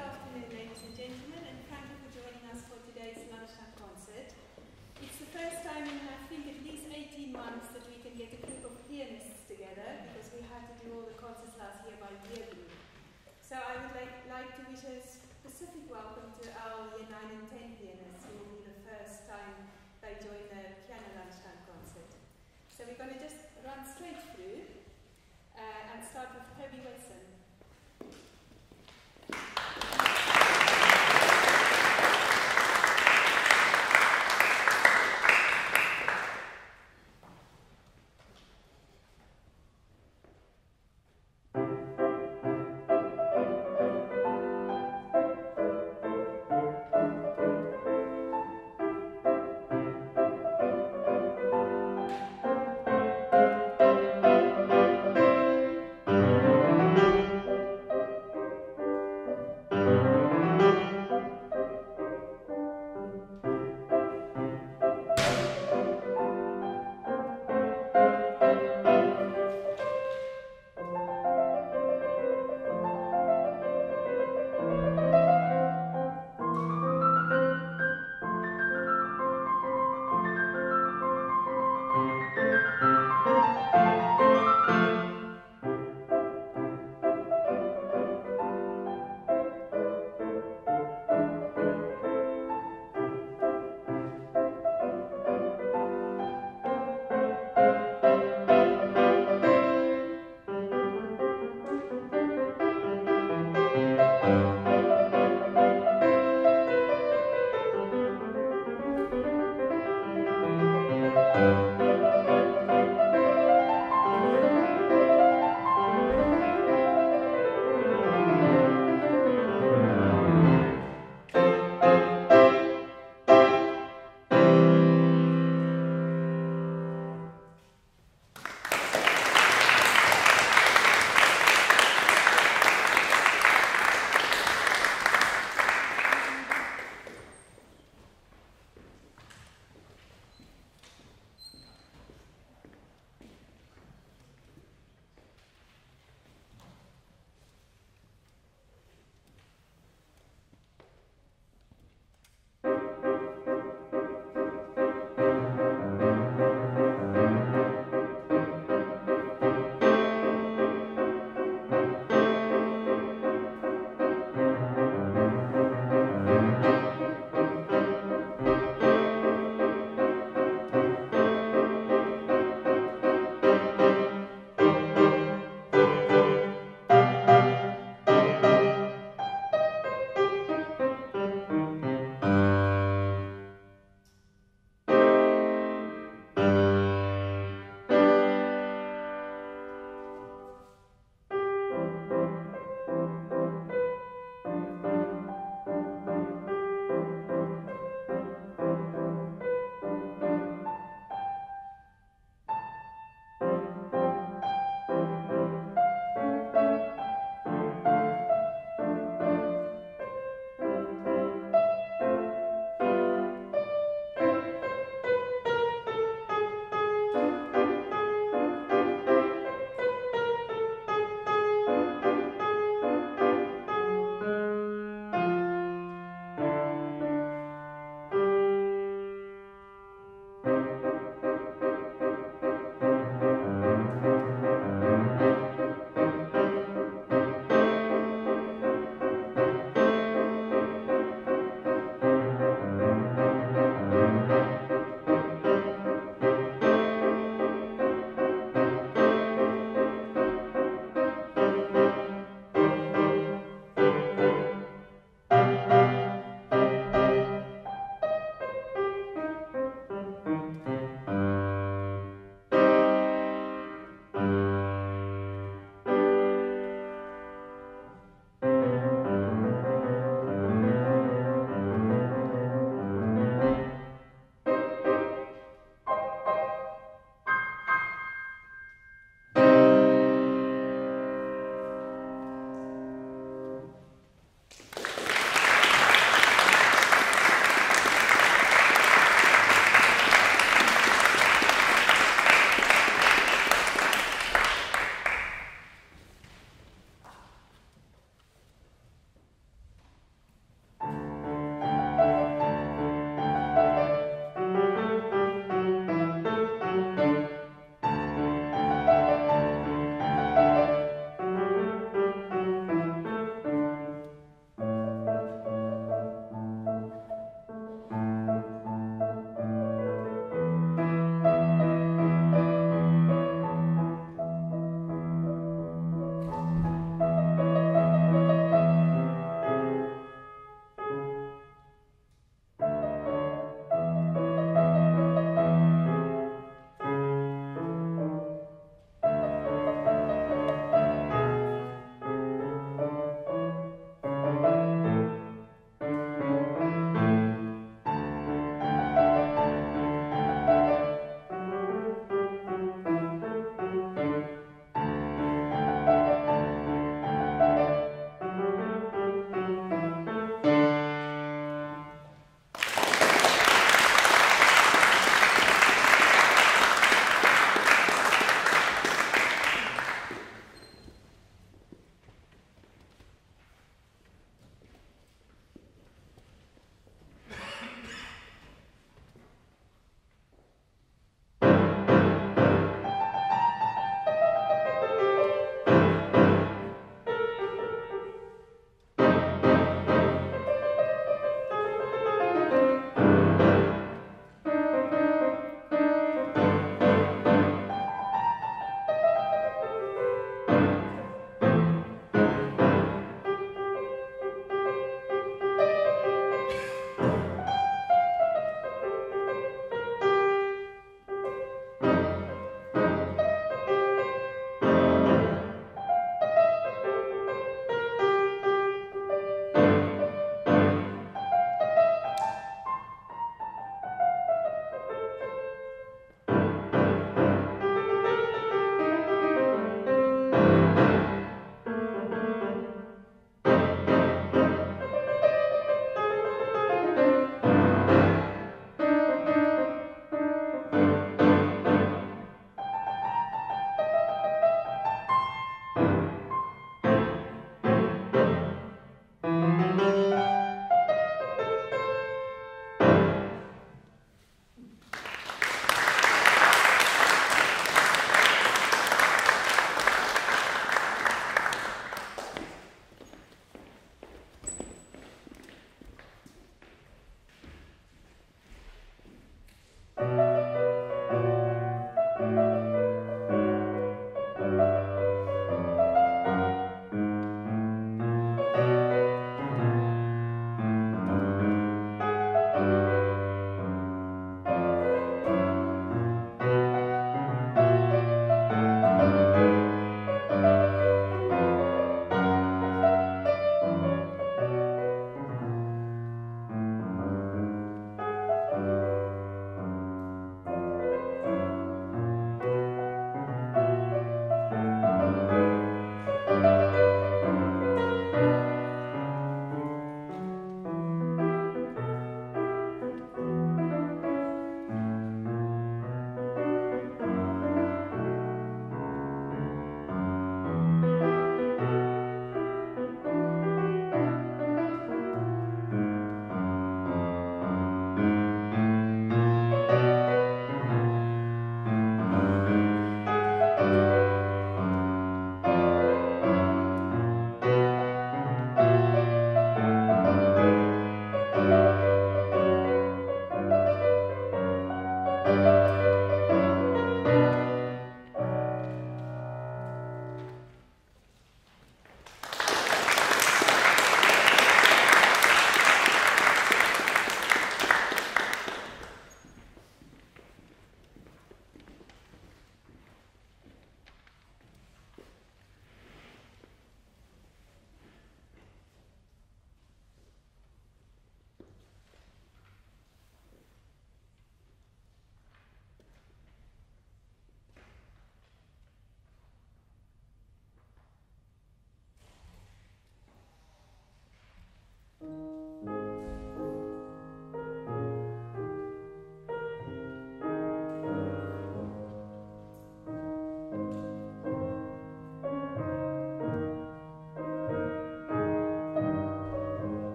afternoon, ladies and gentlemen, and thank you for joining us for today's lunchtime concert. It's the first time in, I think, at least 18 months that we can get a group of pianists together because we had to do all the concerts last year by year group. So I would like, like to wish a specific welcome to our year 9 and 10 pianists who will be the first time they join the piano lunchtime concert. So we're going to just run straight through uh, and start with Toby Wesson.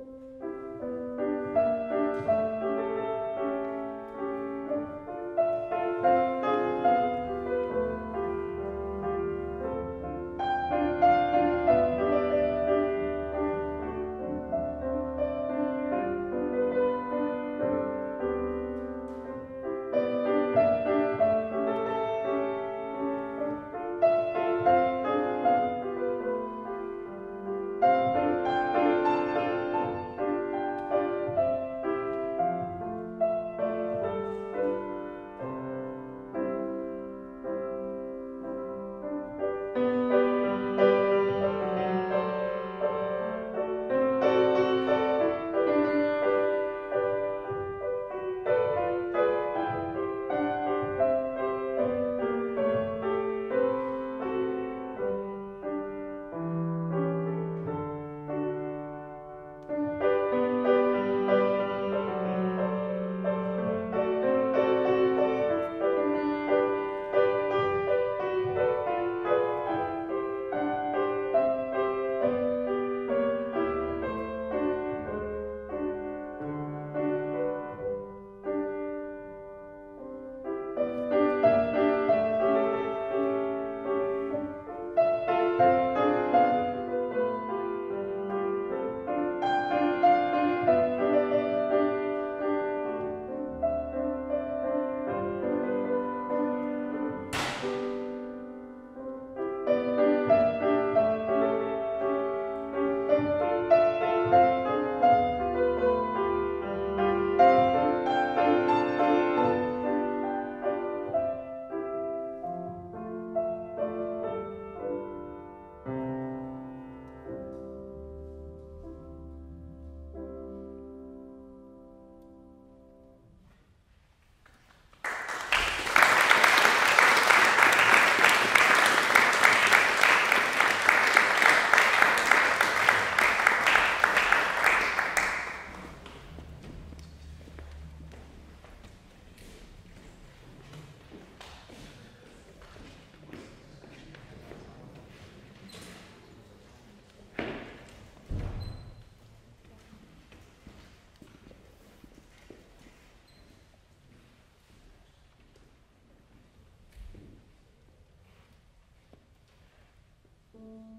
Mm. Mm-hmm.